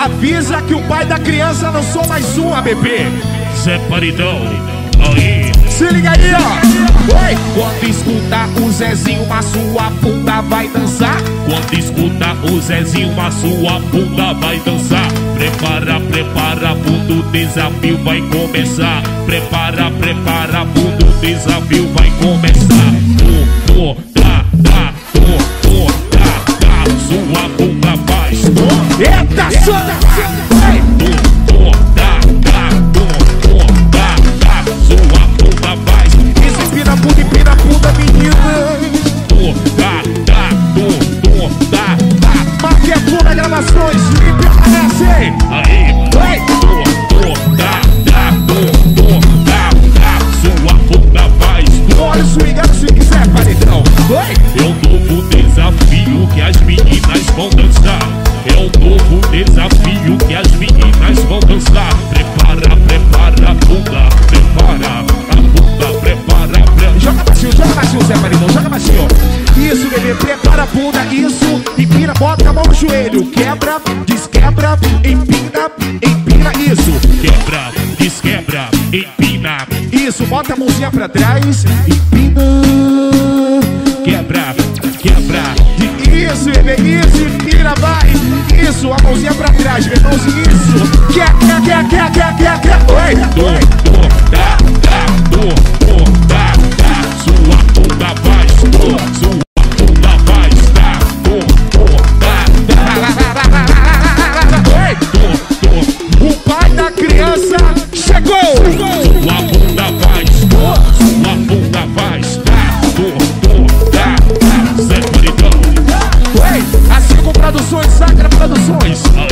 Avisa que o pai da criança não sou mais uma, bebê. Zé Paridão, aí. Se liga aí, ó. Oi. Quando escuta o Zezinho, a sua bunda vai dançar. Quando escuta o Zezinho, a sua bunda vai dançar. Prepara, prepara, mundo, desafio vai começar. Prepara, prepara, mundo, desafio vai começar. Tu, tu, É um novo desafio que as meninas vão dançar. Prepara, prepara a bunda, prepara a bunda, prepara, prepara. Joga baixinho, joga baixinho, Zé Paredão, joga baixinho. Isso, bebê, prepara a bunda, isso. Empina, bota a mão no joelho. Quebra, desquebra, empina, empina, isso. Quebra, desquebra, empina, Isso, bota a mãozinha pra trás, empina. quebra, quebra, Isso, bebê, isso, empina, vai. Isso, a mãozinha pra trás, meu isso. Quer, quer, quer, quer, quer, quer, quer. Peace.